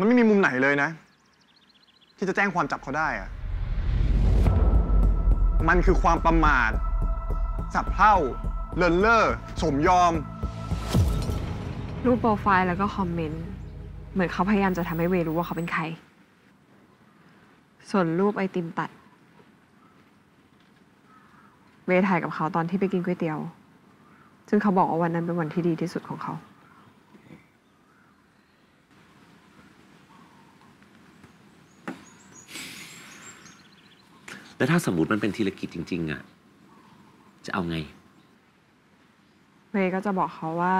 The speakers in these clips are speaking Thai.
มันไม่มีมุมไหนเลยนะ ที่จะแจ้งความจับเขาได้อะมันคือความประมาทสับเพร่าเลินเล่อสมยอม รูปโปรไฟล์แล้วก็คอมเมนต์ เหมือนเขาพยายามจะทำให้เวรู้ว่าเขาเป็นใคร ส่วนรูปไอติมตัด เวถ่ายกับเขาตอนที่ไปกินก๋วยเตี๋ยว ซึ่งเขาบอกว่าวันนั้นเป็นวันที่ดีที่สุดของเขา แล้วถ้าสมมติมันเป็นธุรกิจจริง ๆอะจะเอาไง เวย์ก็จะบอกเขาว่า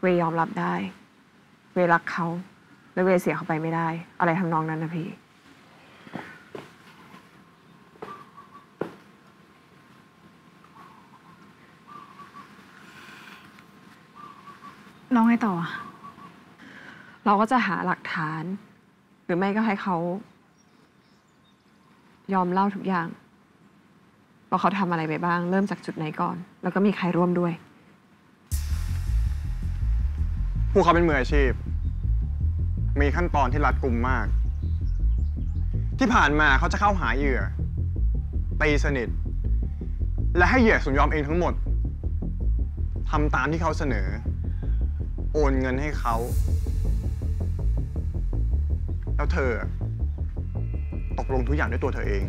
เวย์ยอมรับได้ เวย์รักเขาและเวย์เสียเขาไปไม่ได้ อะไรทำนองนั้นนะพี่ น้องไงต่ออะเราก็จะหาหลักฐาน หรือไม่ก็ให้เขา ยอมเล่าทุกอย่างว่าเขาทำอะไรไปบ้าง เริ่มจากจุดไหนก่อน แล้วก็มีใครร่วมด้วย พวกเขาเป็นมืออาชีพ มีขั้นตอนที่รัดกุมมาก ที่ผ่านมาเขาจะเข้าหาเหยื่อ ตีสนิท และให้เหยื่อสมยอมเองทั้งหมดทำตามที่เขาเสนอ โอนเงินให้เขา แล้วเธอ ตกลงทุกอย่างด้วยตัวเธอเอง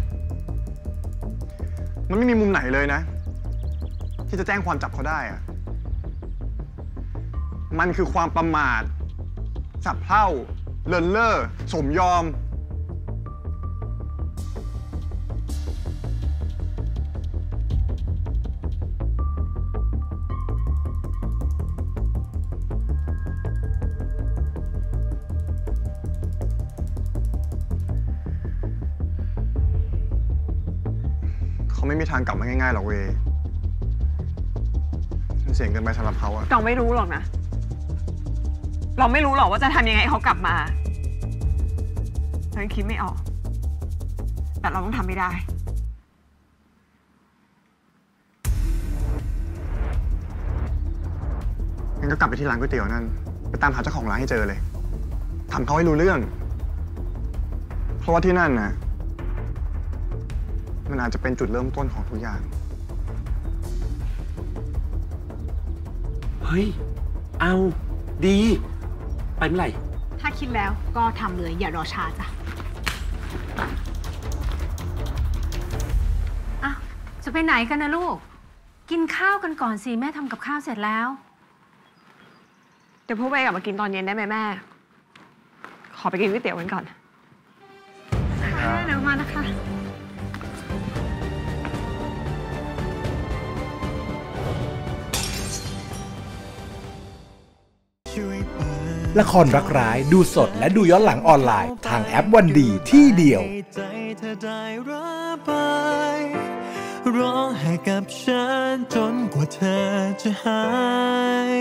มันไม่มีมุมไหนเลยนะ ที่จะแจ้งความจับเขาได้อะมันคือความประมาทสับเพร่าเลินเล่อสมยอม เขาไม่มีทางกลับมาง่ายๆหรอกเวยมันเสี่ยงเกินไปสำหรับเขาอะเราไม่รู้หรอกนะ เราไม่รู้หรอกว่าจะทำยังไงให้เขากลับมาเรายังคิดไม่ออก แต่เราต้องทำไม่ได้ งั้นก็กลับไปที่ร้านก๋วยเตี๋ยวนั่น ไปตามหาเจ้าของร้านให้เจอเลย ทำเขาให้รู้เรื่อง เพราะว่าที่นั่นนะ มันอาจจะเป็นจุดเริ่มต้นของทุกอย่าง เฮ้ย เอาดี ไปเมื่อไหร่ ถ้าคิดแล้วก็ทำเลย อย่ารอช้าจ้ะอะจะไปไหนกันนะลูก กินข้าวกันก่อนสิ แม่ทำกับข้าวเสร็จแล้ว เดี๋ยวพวกเวย์กลับมากินตอนเย็นได้ไหมแม่ ขอไปกินก๋วยเตี๋ยวกันก่อนเดี๋ยวมานะคะ ละครรักร้ายดูสดและดูย้อนหลังออนไลน์ ทางแอปวันดีที่เดียว ร้องให้กับฉันจนกว่าเธอจะหาย